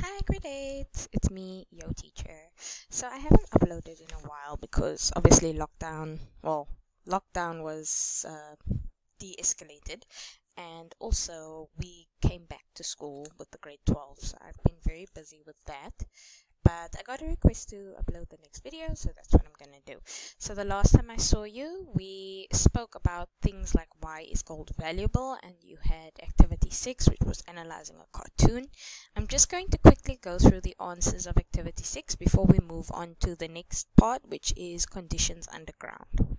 Hi, grade It's me, Yo Teacher. So I haven't uploaded in a while because obviously lockdown, well, lockdown was uh, de-escalated. And also we came back to school with the grade 12 so I've been very busy with that but I got a request to upload the next video, so that's what I'm gonna do. So the last time I saw you, we spoke about things like why is gold valuable, and you had activity 6, which was analyzing a cartoon. I'm just going to quickly go through the answers of activity 6 before we move on to the next part, which is conditions underground.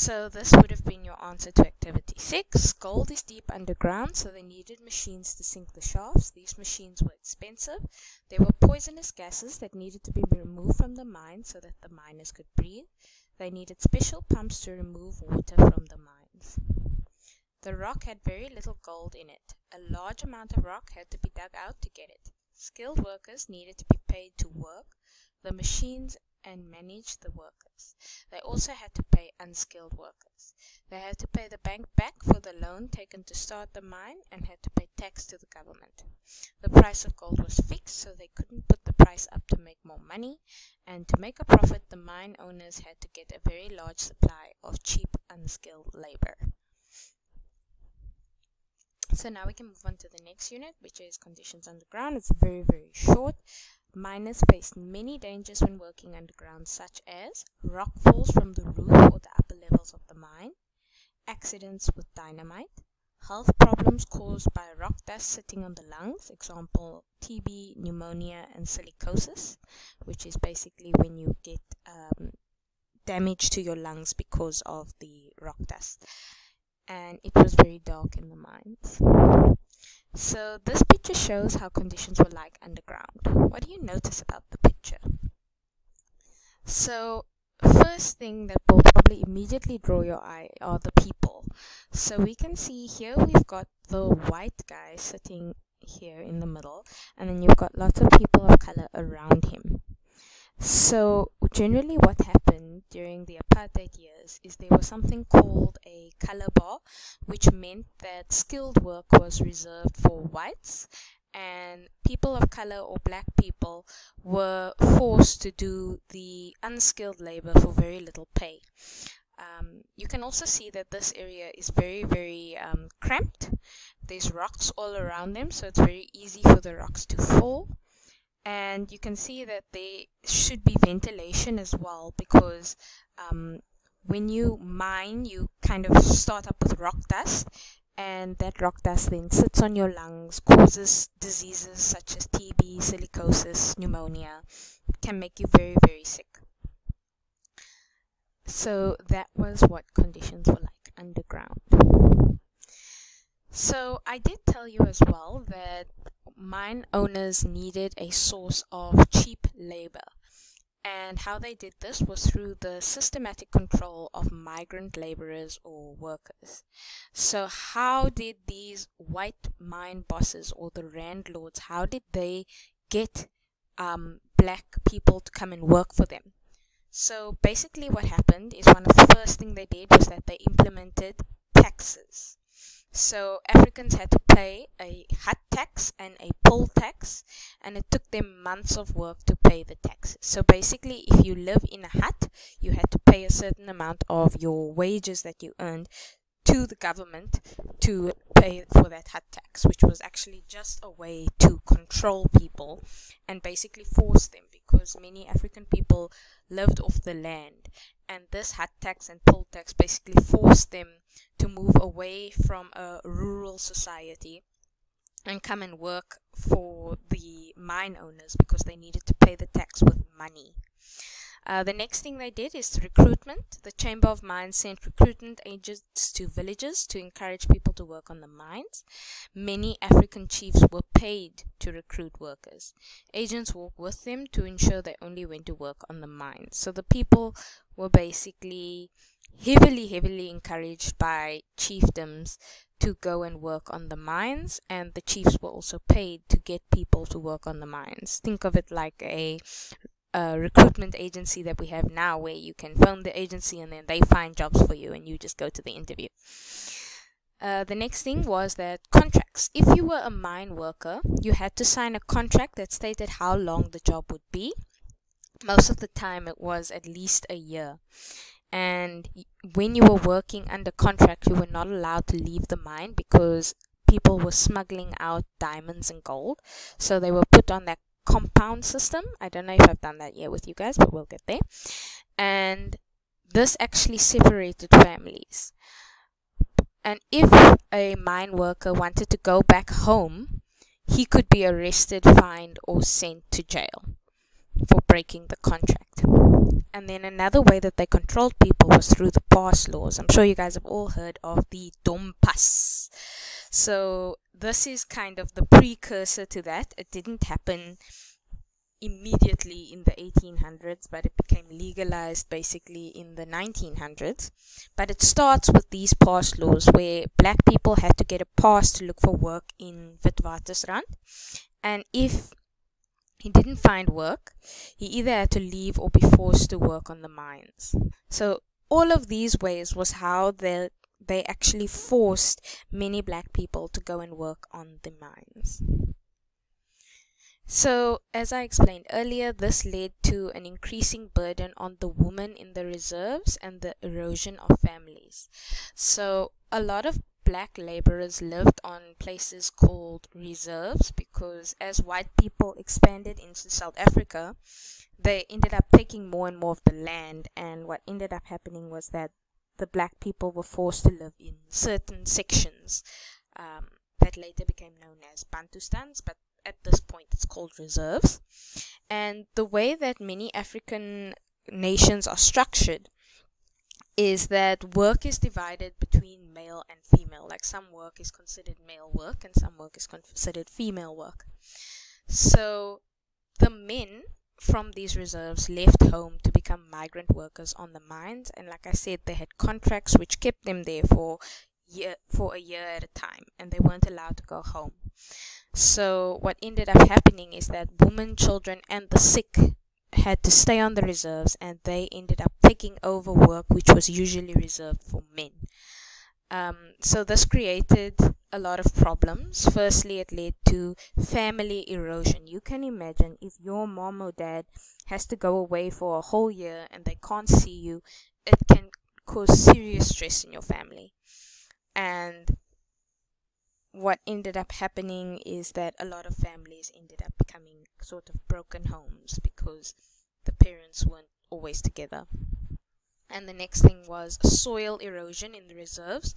So this would have been your answer to activity 6. Gold is deep underground, so they needed machines to sink the shafts. These machines were expensive. There were poisonous gases that needed to be removed from the mine so that the miners could breathe. They needed special pumps to remove water from the mines. The rock had very little gold in it. A large amount of rock had to be dug out to get it. Skilled workers needed to be paid to work. The machines and manage the workers. They also had to pay unskilled workers. They had to pay the bank back for the loan taken to start the mine and had to pay tax to the government. The price of gold was fixed, so they couldn't put the price up to make more money, and to make a profit, the mine owners had to get a very large supply of cheap, unskilled labor. So now we can move on to the next unit, which is conditions underground. It's very, very short. Miners faced many dangers when working underground, such as rock falls from the roof or the upper levels of the mine, accidents with dynamite, health problems caused by rock dust sitting on the lungs, example TB, pneumonia, and silicosis, which is basically when you get um, damage to your lungs because of the rock dust. And it was very dark in the mines. So this picture shows how conditions were like underground. What do you notice about the picture? So first thing that will probably immediately draw your eye are the people. So we can see here we've got the white guy sitting here in the middle and then you've got lots of people of color around him. So generally what happened during the apartheid years is there was something called a color bar, which meant that skilled work was reserved for whites and people of color or black people were forced to do the unskilled labor for very little pay. Um, you can also see that this area is very, very um, cramped. There's rocks all around them, so it's very easy for the rocks to fall and you can see that there should be ventilation as well because um, when you mine you kind of start up with rock dust and that rock dust then sits on your lungs causes diseases such as TB, silicosis, pneumonia can make you very very sick. So that was what conditions were like underground so I did tell you as well that mine owners needed a source of cheap labor. And how they did this was through the systematic control of migrant laborers or workers. So how did these white mine bosses or the landlords, how did they get um, black people to come and work for them? So basically what happened is one of the first thing they did was that they implemented taxes. So Africans had to pay a hut tax and a poll tax, and it took them months of work to pay the taxes. So basically, if you live in a hut, you had to pay a certain amount of your wages that you earned to the government to pay for that hut tax, which was actually just a way to control people and basically force them because many African people lived off the land. And this hut tax and poll tax basically forced them to move away from a rural society and come and work for the mine owners because they needed to pay the tax with money. Uh, the next thing they did is recruitment. The Chamber of Mines sent recruitment agents to villages to encourage people to work on the mines. Many African chiefs were paid to recruit workers. Agents worked with them to ensure they only went to work on the mines. So the people were basically heavily, heavily encouraged by chiefdoms to go and work on the mines, and the chiefs were also paid to get people to work on the mines. Think of it like a a recruitment agency that we have now where you can phone the agency and then they find jobs for you and you just go to the interview. Uh, the next thing was that contracts. If you were a mine worker, you had to sign a contract that stated how long the job would be. Most of the time, it was at least a year. And when you were working under contract, you were not allowed to leave the mine because people were smuggling out diamonds and gold. So they were put on that compound system. I don't know if I've done that yet with you guys, but we'll get there. And this actually separated families. And if a mine worker wanted to go back home, he could be arrested, fined, or sent to jail for breaking the contract. And then another way that they controlled people was through the pass laws. I'm sure you guys have all heard of the Dompas. So this is kind of the precursor to that. It didn't happen immediately in the 1800s, but it became legalized basically in the 1900s. But it starts with these pass laws where black people had to get a pass to look for work in Witwatersrand. And if he didn't find work, he either had to leave or be forced to work on the mines. So all of these ways was how they they actually forced many black people to go and work on the mines. So, as I explained earlier, this led to an increasing burden on the women in the reserves and the erosion of families. So, a lot of black laborers lived on places called reserves because as white people expanded into South Africa, they ended up taking more and more of the land. And what ended up happening was that the black people were forced to live in certain sections um, that later became known as Bantustans, but at this point it's called reserves. And the way that many African nations are structured is that work is divided between male and female. Like some work is considered male work and some work is considered female work. So the men from these reserves left home to become migrant workers on the mines and like I said they had contracts which kept them there for year for a year at a time and they weren't allowed to go home. So what ended up happening is that women, children, and the sick had to stay on the reserves, and they ended up taking over work which was usually reserved for men. Um, so this created a lot of problems. Firstly, it led to family erosion. You can imagine if your mom or dad has to go away for a whole year and they can't see you, it can cause serious stress in your family. And what ended up happening is that a lot of families ended up becoming sort of broken homes because the parents weren't always together. And the next thing was soil erosion in the reserves.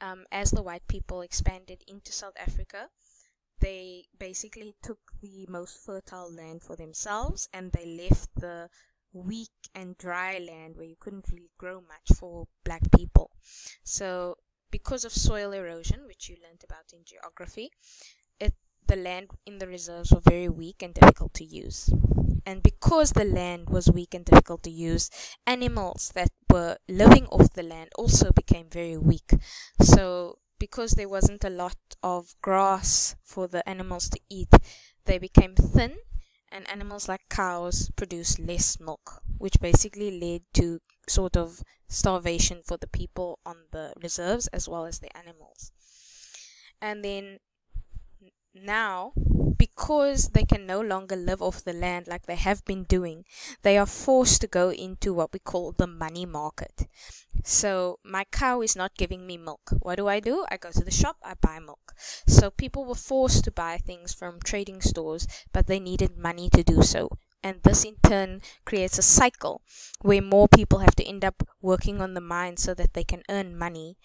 Um, as the white people expanded into South Africa, they basically took the most fertile land for themselves and they left the weak and dry land where you couldn't really grow much for black people. So because of soil erosion, which you learnt about in geography, it, the land in the reserves were very weak and difficult to use. And because the land was weak and difficult to use, animals that were living off the land also became very weak. So, because there wasn't a lot of grass for the animals to eat, they became thin, and animals like cows produced less milk, which basically led to sort of starvation for the people on the reserves as well as the animals. And then now, because they can no longer live off the land like they have been doing, they are forced to go into what we call the money market. So, my cow is not giving me milk. What do I do? I go to the shop, I buy milk. So, people were forced to buy things from trading stores, but they needed money to do so and this in turn creates a cycle where more people have to end up working on the mine so that they can earn money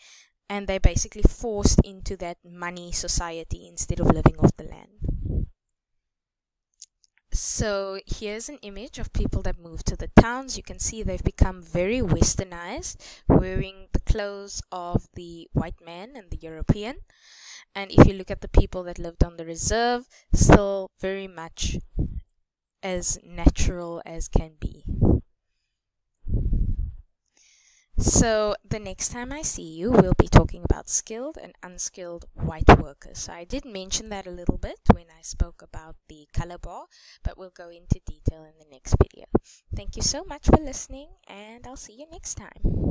and they're basically forced into that money society instead of living off the land. So here's an image of people that moved to the towns. You can see they've become very westernized, wearing the clothes of the white man and the European. And if you look at the people that lived on the reserve, still very much as natural as can be. So, the next time I see you, we'll be talking about skilled and unskilled white workers. So, I did mention that a little bit when I spoke about the color bar, but we'll go into detail in the next video. Thank you so much for listening, and I'll see you next time.